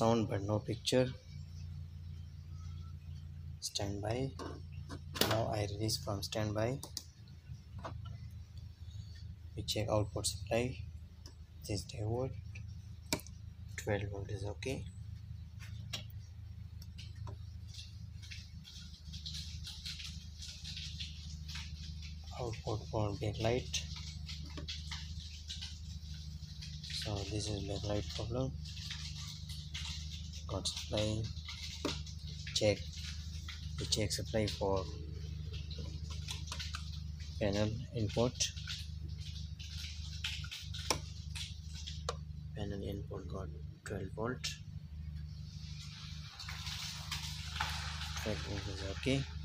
sound but no picture. Standby now I release from standby we check output supply. This diode 12 volt is okay. Output for backlight. So this is backlight problem got supply check we check supply for panel input. Panel input got 12 volt. 12 volt is okay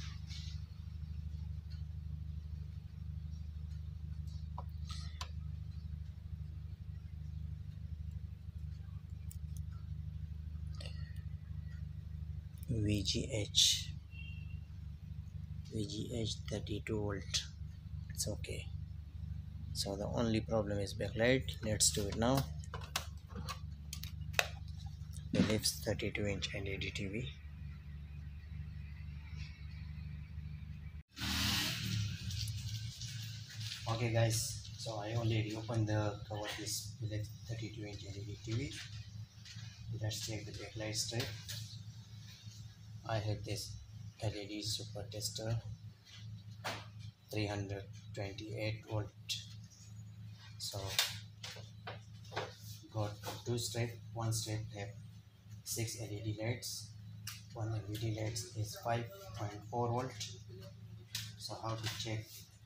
VGH VGH 32 volt. It's okay. So the only problem is backlight. Let's do it now. The Philips 32 inch LED TV okay guys. So I already opened the cover this Philips 32 inch LED TV let's check the backlight strip I have this LED super tester 328 volt. So got two strip one strip have six LED lights. One LED light is 5.4 volt. So how to check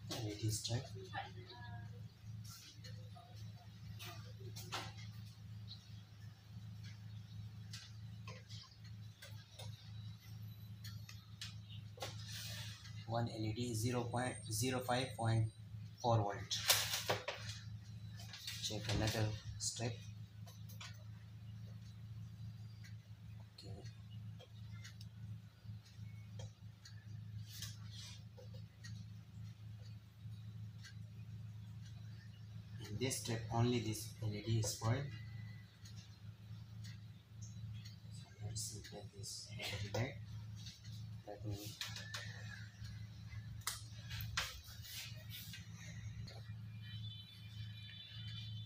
LED strip one LED 0.05.4 volt. Check another. Okay. In this strip only this LED is spoiled. So let's see this LED light. Let me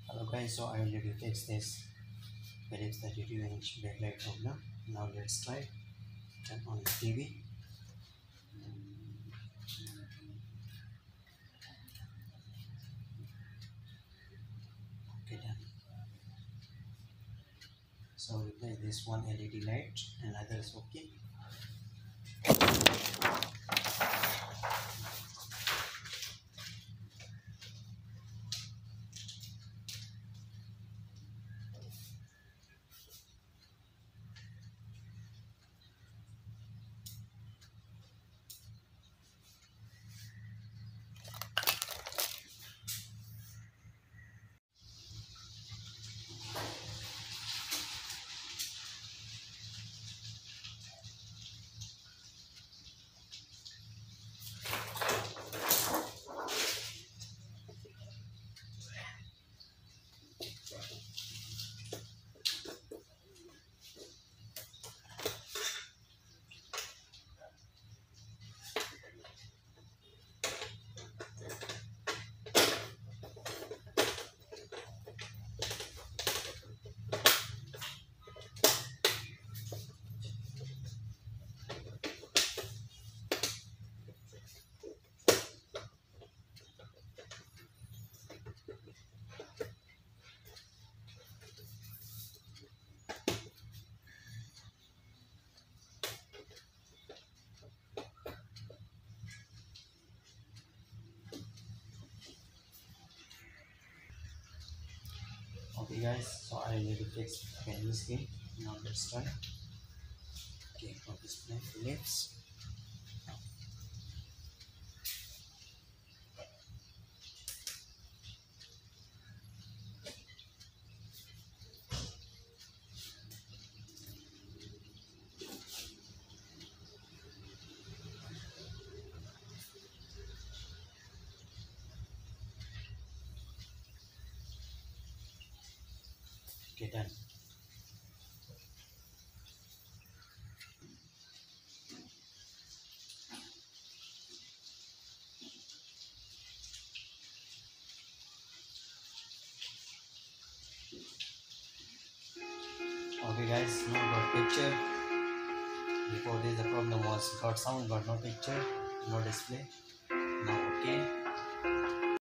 hello guys so i already fixed this philips 32 inch backlight problem now let's try. Turn on the tv okay done. So replace this one led light and other is okay guys so i need to fix this game. Now let's try okay for display Okay, done. Okay guys, now got picture. Before this the problem was got sound but no picture, no display. Now okay.